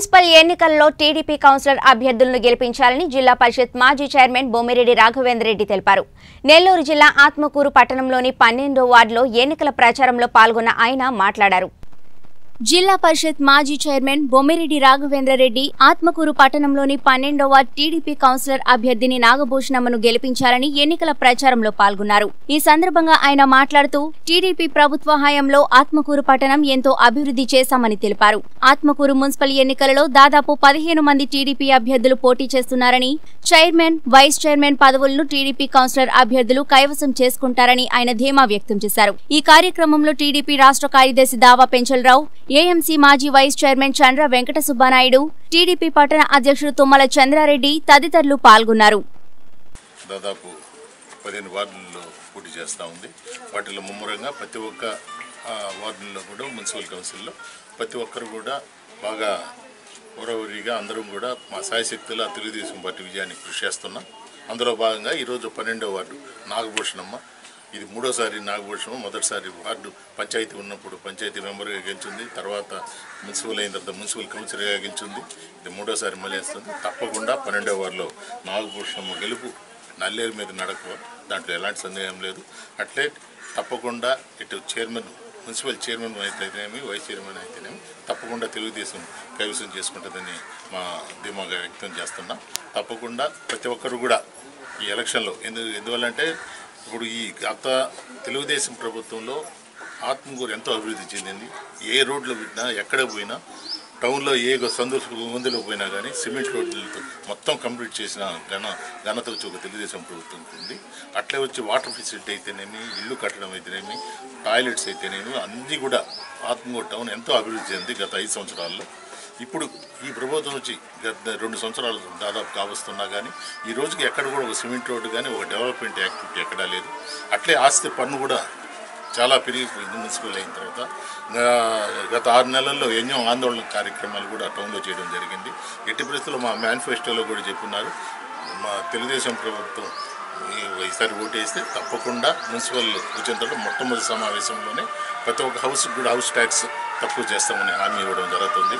Municipal ఎన్నికల్లో TDP councillor అభ్యర్థులను గెలిపించాలని జిల్లా పరిషత్ మాజీ చైర్మన్ బొమ్మిరెడ్డి రాఘవేంద్ర రెడ్డి తెలిపారు. నెల్లూరు జిల్లా ఆత్మకూరు పట్టణంలోని పన్నెండో వార్డులో ఎన్నికల ప్రచారంలో పాల్గొన్న ఆయన మాట్లాడారు. జిల్లా పరిషత్ మాజీ చైర్మన్ బొమ్మిరెడ్డి రాఘవేంద్రరెడ్డి ఆత్మకూరు పట్టణంలోని పన్నెండవ టీడీపీ కౌన్సిలర్ అభ్యర్థిని నాగభూషణమ్మను గెలిపించాలని ఎన్నికల ప్రచారంలో పాల్గొన్నారు. ఈ సందర్భంగా ఆయన మాట్లాడుతూ టీడీపీ ప్రభుత్వ హయాంలో ఆత్మకూరు పట్టణం ఎంతో అభివృద్ధి చేశామని తెలిపారు. ఆత్మకూరు మున్సిపల్ ఎన్నికలలో దాదాపు పదిహేను మంది టీడీపీ అభ్యర్థులు పోటీ చేస్తున్నారని చైర్మన్ వైస్ చైర్మన్ పదవులను టీడీపీ కౌన్సిలర్ అభ్యర్థులు కైవసం చేసుకుంటారని ఆయన ధీమా వ్యక్తం చేశారు. ఈ కార్యక్రమంలో టీడీపీ రాష్ట్ర కార్యదర్శి దావా పెంచలరావు ఏఎంసీ మాజీ vice chairman Chandra Venkata Subbanaidu TDP పట్టణ అధ్యక్షుడు తుమ్మల చంద్రారెడ్డి తదితరులు పాల్గొన్నారు. దాదాపు పదిహేను వార్డుల్లో పోటీ చేస్తూ ఉంది. వాటిలో ముమ్మరంగా ప్రతి ఒక్క వార్డుల్లో కూడా మున్సిపల్ కౌన్సిల్లో ప్రతి ఒక్కరు కూడా బాగా ఊరవరిగా అందరం కూడా మా సాయశక్తుల తెలుగుదేశం పార్టీ విజయానికి కృషి చేస్తున్నాం. అందులో భాగంగా ఈరోజు పన్నెండో వార్డు నాగభూషణమ్మ ఇది మూడోసారి నాగభూషణం మొదటిసారి వార్డు పంచాయతీ ఉన్నప్పుడు పంచాయతీ మెంబర్గా గెలిచింది తర్వాత మున్సిపల్ అయిన తర్వాత మున్సిపల్ కౌన్సిలర్గా గెలిచింది. ఇది మూడోసారి మళ్ళీ వేస్తుంది. తప్పకుండా పన్నెండో వార్డులో నాగభూషణం గెలుపు నల్లేరు మీద నడక దాంట్లో ఎలాంటి సందేహం లేదు. అట్లే తప్పకుండా ఇటు చైర్మన్ మున్సిపల్ చైర్మన్ అయితేనేమి వైస్ చైర్మన్ అయితేనేమి తప్పకుండా తెలుగుదేశం కైవసం చేసుకుంటుందని మా ధీమాగా వ్యక్తం చేస్తున్నాం. తప్పకుండా ప్రతి ఒక్కరు కూడా ఈ ఎలక్షన్లో ఎందు ఎందువల్లంటే ఇప్పుడు ఈ గత తెలుగుదేశం ప్రభుత్వంలో ఆత్మకూరు ఎంతో అభివృద్ధి చెందింది. ఏ రోడ్లు పెట్టినా ఎక్కడ పోయినా టౌన్లో ఏ సందులు మందులో పోయినా కానీ సిమెంట్ రోడ్లతో మొత్తం కంప్లీట్ చేసిన ఘన ఘనత వచ్చి ఒక తెలుగుదేశం ప్రభుత్వం ఉంది. అట్లే వచ్చి వాటర్ ఫెసిలిటీ అయితేనేమి ఇల్లు కట్టడం అయితేనేమి టాయిలెట్స్ అయితేనేమి అన్నీ కూడా ఆత్మకూరు టౌన్ ఎంతో అభివృద్ధి చెంది గత ఐదు సంవత్సరాల్లో. ఇప్పుడు ఈ ప్రభుత్వం వచ్చి గత రెండు సంవత్సరాలు దాదాపు కావస్తున్నా కానీ ఈ రోజుకి ఎక్కడ కూడా ఒక సిమెంట్ రోడ్డు కానీ ఒక డెవలప్మెంట్ యాక్టివిటీ ఎక్కడా లేదు. అట్లే ఆస్తి పన్ను కూడా చాలా పెరిగిపోయింది మున్సిపల్ అయిన తర్వాత. గత ఆరు నెలల్లో ఎన్నో ఆందోళన కార్యక్రమాలు కూడా టౌన్లో చేయడం జరిగింది. ఎట్టి పరిస్థితుల్లో మా మేనిఫెస్టోలో కూడా చెప్పున్నారు. మా తెలుగుదేశం ప్రభుత్వం ఈసారి ఓటేస్తే తప్పకుండా మున్సిపల్ కూర్చున్న తర్వాత మొట్టమొదటి సమావేశంలోనే ప్రతి ఒక్క హౌస్కి కూడా హౌస్ ట్యాక్స్ తక్కువ చేస్తామని హామీ ఇవ్వడం జరుగుతుంది.